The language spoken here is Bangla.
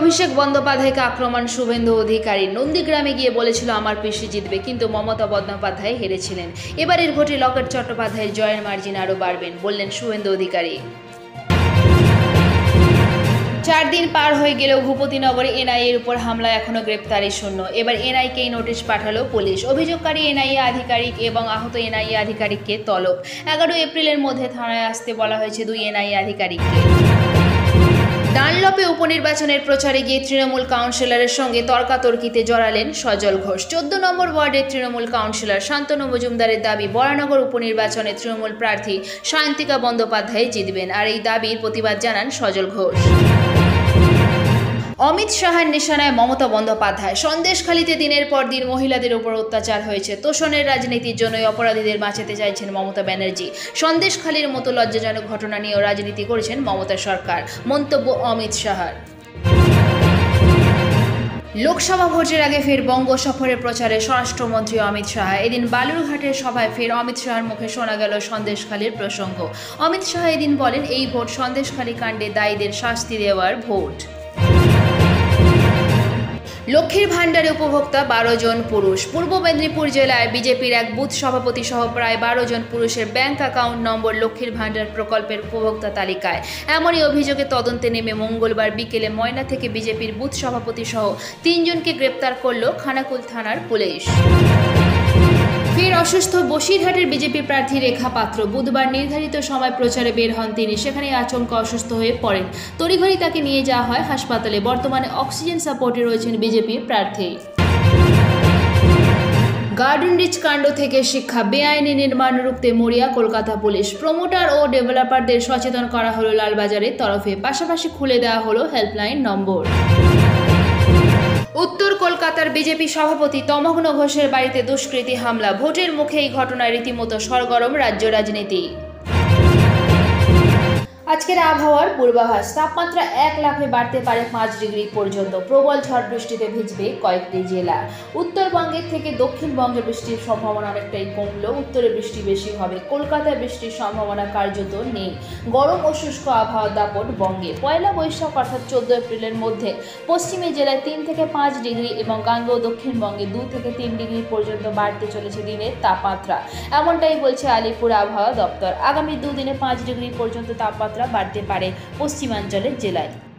অভিষেক বন্দ্যোপাধ্যায়কে আক্রমণ শুভেন্দু অধিকারী। নন্দীগ্রামে গিয়ে বলেছিল, আমার পিসি জিতবে। কিন্তু মমতা বন্দ্যোপাধ্যায় হেরেছিলেন। এবারের ভোটে লকেট চট্টোপাধ্যায়ের জয়ের মার্জিন আরও বাড়বেন, বললেন শুভেন্দু অধিকারী। চার দিন পার হয়ে গেলেও ভূপতিনগরে এনআইএর উপর হামলা এখনও গ্রেপ্তারি শূন্য। এবার এনআইকেই নোটিশ পাঠালো পুলিশ। অভিযোগকারী এনআইএ আধিকারিক এবং আহত এনআইএ আধিকারিককে তলব। এগারো এপ্রিলের মধ্যে থানায় আসতে বলা হয়েছে দুই এনআইএ আধিকারিককে। ডানলপে উপনির্বাচনের প্রচারে গিয়ে তৃণমূল কাউন্সিলরের সঙ্গে তর্কাতর্কিতে জড়ালেন সজল ঘোষ। চোদ্দ নম্বর ওয়ার্ডের তৃণমূল কাউন্সিলর শান্তনু মজুমদারের দাবি, বরানগর উপনির্বাচনে তৃণমূল প্রার্থী শান্তিকা বন্দ্যোপাধ্যায় জিতবেন। আর এই দাবির প্রতিবাদ জানান সজল ঘোষ। অমিত শাহের নিশানায় মমতা বন্দ্যোপাধ্যায়। সন্দেশখালিতে দিনের পর দিন মহিলাদের উপর অত্যাচার হয়েছে। তোষণের রাজনীতির জন্যই অপরাধীদের বাঁচাতে চাইছেন মমতা ব্যানার্জি। সন্দেশখালির মতো লজ্জাজনক ঘটনা নিয়েও রাজনীতি করেছেন মমতা সরকার। মন্তব্য অমিত শাহার। লোকসভা ভোটের আগে ফের বঙ্গ সফরের প্রচারে স্বরাষ্ট্রমন্ত্রী অমিত শাহ। এদিন বালুরঘাটের সভায় ফের অমিত শাহের মুখে শোনা গেল সন্দেশখালীর প্রসঙ্গ। অমিত শাহ এদিন বলেন, এই ভোট সন্দেশখালী কাণ্ডে দায়ীদের শাস্তি দেওয়ার ভোট। লক্ষ্মীর ভাণ্ডারে উপভোক্তা বারো জন পুরুষ। পূর্ব মেদিনীপুর জেলায় বিজেপির এক বুথ সভাপতি সহ প্রায় বারো জন পুরুষের ব্যাংক অ্যাকাউন্ট নম্বর লক্ষ্মীর ভাণ্ডার প্রকল্পের উপভোক্তা তালিকায়। এমনই অভিযোগে তদন্তে নেমে মঙ্গলবার বিকেলে ময়না থেকে বিজেপির বুথ সভাপতি সহ তিনজনকে গ্রেপ্তার করল খানাকুল থানার পুলিশ। ফের অসুস্থ বসিরহাটের বিজেপি প্রার্থী রেখা পাত্র। বুধবার নির্ধারিত সময় প্রচারে বের হন তিনি। সেখানে আচমকা অসুস্থ হয়ে পড়েন। তড়িঘড়ি তাকে নিয়ে যাওয়া হয় হাসপাতালে। বর্তমানে অক্সিজেন সাপোর্টে রয়েছেন বিজেপির প্রার্থী। গার্ডেন রিচ কাণ্ড থেকে শিক্ষা। বেআইনি নির্মাণ রুখতে মরিয়া কলকাতা পুলিশ। প্রমোটার ও ডেভেলপারদের সচেতন করা হলো লালবাজারের তরফে। পাশাপাশি খুলে দেওয়া হলো হেল্পলাইন নম্বর। উত্তর কলকাতার বিজেপি সভাপতি তমগ্ন ঘোষের বাড়িতে দুষ্কৃতী হামলা। ভোটের মুখে এই ঘটনায় রীতিমতো সরগরম রাজ্য রাজনীতি। আজকের আবহাওয়ার পূর্বাভাস, তাপমাত্রা এক লাফে বাড়তে পারে পাঁচ ডিগ্রি পর্যন্ত। প্রবল ঝড় বৃষ্টিতে ভিজবে কয়েকটি জেলা। উত্তরবঙ্গের থেকে দক্ষিণবঙ্গে বৃষ্টির সম্ভাবনা অনেকটাই কমলেও উত্তরে বৃষ্টি বেশি হবে। কলকাতায় বৃষ্টির সম্ভাবনা কার্যত নেই। গরম ও শুষ্ক আবহাওয়া দাপট বঙ্গে। পয়লা বৈশাখ অর্থাৎ চোদ্দ এপ্রিলের মধ্যে পশ্চিমী জেলায় তিন থেকে পাঁচ ডিগ্রি এবং গাঙ্গ ও দক্ষিণবঙ্গে দু থেকে তিন ডিগ্রি পর্যন্ত বাড়তে চলেছে দিনের তাপমাত্রা। এমনটাই বলছে আলিপুর আবহাওয়া দপ্তর। আগামী দুদিনে পাঁচ ডিগ্রি পর্যন্ত তাপমাত্রা বাড়তে পারে পশ্চিমাঞ্চলের জেলায়।